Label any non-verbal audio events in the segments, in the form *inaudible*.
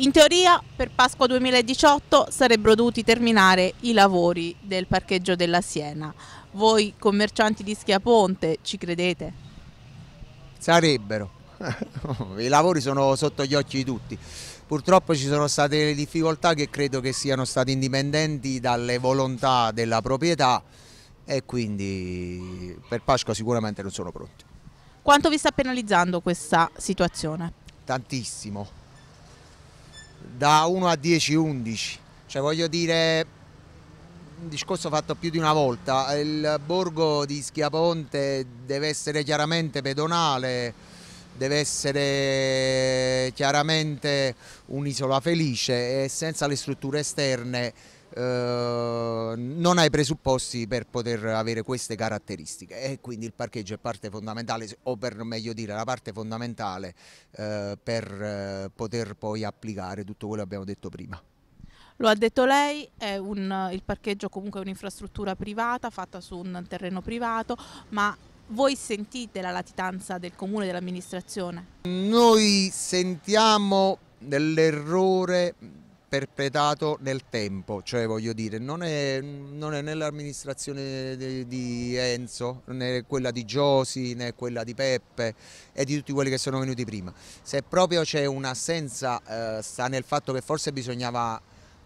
In teoria per Pasqua 2018 sarebbero dovuti terminare i lavori del parcheggio della Siena. Voi commercianti di Schiaponte ci credete? Sarebbero. *laughs* I lavori sono sotto gli occhi di tutti. Purtroppo ci sono state delle difficoltà che credo che siano state indipendenti dalle volontà della proprietà e quindi per Pasqua sicuramente non sono pronti. Quanto vi sta penalizzando questa situazione? Tantissimo, da 1 a 10, 11, cioè voglio dire un discorso fatto più di una volta, il borgo di Schiaponte deve essere chiaramente pedonale, deve essere chiaramente un'isola felice e senza le strutture esterne eh, non hai presupposti per poter avere queste caratteristiche e quindi il parcheggio è parte fondamentale o per meglio dire la parte fondamentale eh, per eh, poter poi applicare tutto quello che abbiamo detto prima. Lo ha detto lei, un, il parcheggio comunque è un'infrastruttura privata fatta su un terreno privato, ma voi sentite la latitanza del comune e dell'amministrazione? Noi sentiamo dell'errore perpetrato nel tempo, cioè voglio dire, non è, non è nell'amministrazione di, di, Enzo, né quella di Giosi, né quella di Peppe e di tutti quelli che sono venuti prima. Se proprio c'è un'assenza eh, sta nel fatto che forse bisognava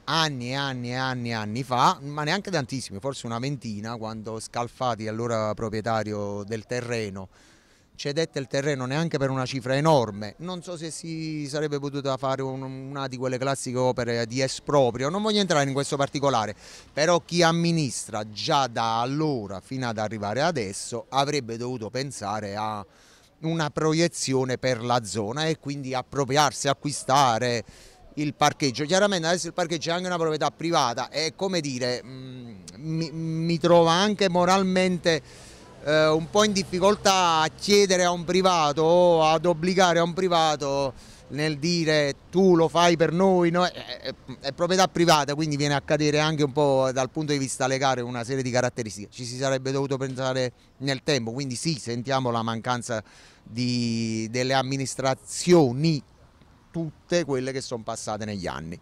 anni e anni e anni e anni fa, ma neanche tantissimi, forse una ventina, quando Scalfati, allora proprietario del terreno, cedette il terreno neanche per una cifra enorme, non so se si sarebbe potuta fare una di quelle classiche opere di esproprio, non voglio entrare in questo particolare, però chi amministra già da allora fino ad arrivare adesso avrebbe dovuto pensare a una proiezione per la zona e quindi appropriarsi, acquistare il parcheggio. Chiaramente adesso il parcheggio è anche una proprietà privata e come dire, mm, mi, mi trova anche moralmente eh, un po' in difficoltà a chiedere a un privato o ad obbligare a un privato nel dire tu lo fai per noi, no? è, è, proprietà privata quindi viene a cadere anche un po' dal punto di vista legale una serie di caratteristiche, ci si sarebbe dovuto pensare nel tempo, quindi sì sentiamo la mancanza di, delle amministrazioni tutte quelle che sono passate negli anni.